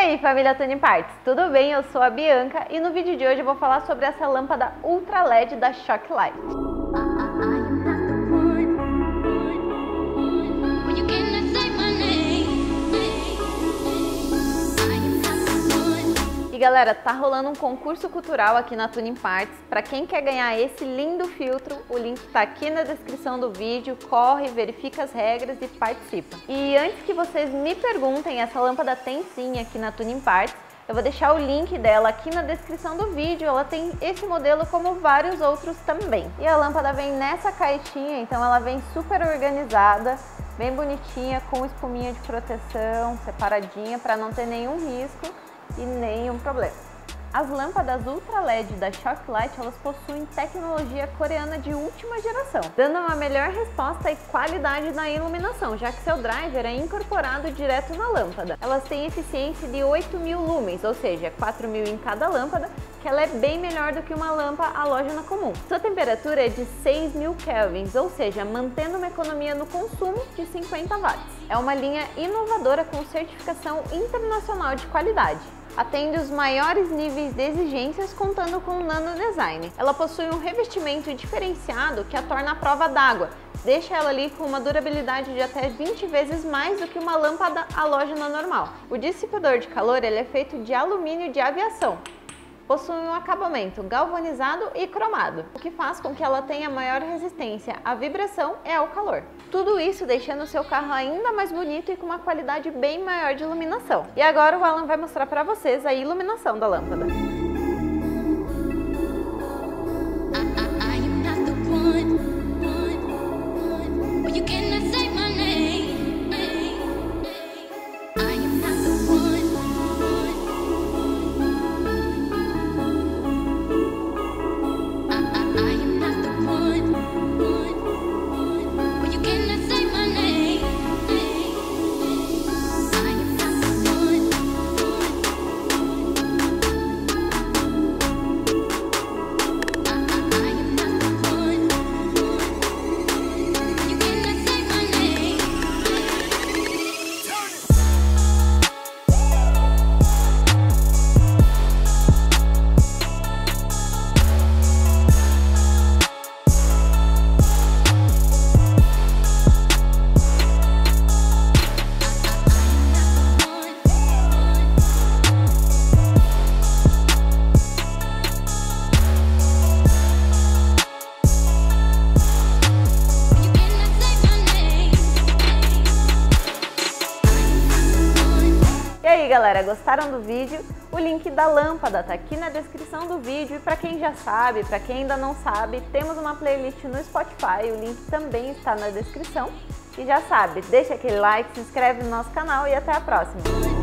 E aí família Tony Parts, tudo bem? Eu sou a Bianca e no vídeo de hoje eu vou falar sobre essa lâmpada Ultra LED da Shock galera, tá rolando um concurso cultural aqui na Tuning Parts. Para quem quer ganhar esse lindo filtro, o link tá aqui na descrição do vídeo. Corre, verifica as regras e participa. E antes que vocês me perguntem, essa lâmpada tem sim aqui na Tuning Parts. Eu vou deixar o link dela aqui na descrição do vídeo. Ela tem esse modelo como vários outros também. E a lâmpada vem nessa caixinha, então ela vem super organizada, bem bonitinha, com espuminha de proteção, separadinha para não ter nenhum risco e nenhum problema. As lâmpadas Ultra LED da Shocklight elas possuem tecnologia coreana de última geração, dando uma melhor resposta e qualidade na iluminação, já que seu driver é incorporado direto na lâmpada. Elas têm eficiência de 8.000 lumens, ou seja, 4.000 em cada lâmpada, que ela é bem melhor do que uma lâmpada halógena comum. Sua temperatura é de 6.000 kelvins, ou seja, mantendo uma economia no consumo de 50 watts. É uma linha inovadora com certificação internacional de qualidade atende os maiores níveis de exigências contando com o nano design. Ela possui um revestimento diferenciado que a torna à prova d'água, deixa ela ali com uma durabilidade de até 20 vezes mais do que uma lâmpada halógena normal. O dissipador de calor ele é feito de alumínio de aviação, possui um acabamento galvanizado e cromado, o que faz com que ela tenha maior resistência à vibração e ao calor. Tudo isso deixando o seu carro ainda mais bonito e com uma qualidade bem maior de iluminação. E agora o Alan vai mostrar para vocês a iluminação da lâmpada. Galera, gostaram do vídeo? O link da lâmpada tá aqui na descrição do vídeo e para quem já sabe, para quem ainda não sabe, temos uma playlist no Spotify, o link também está na descrição. E já sabe, deixa aquele like, se inscreve no nosso canal e até a próxima!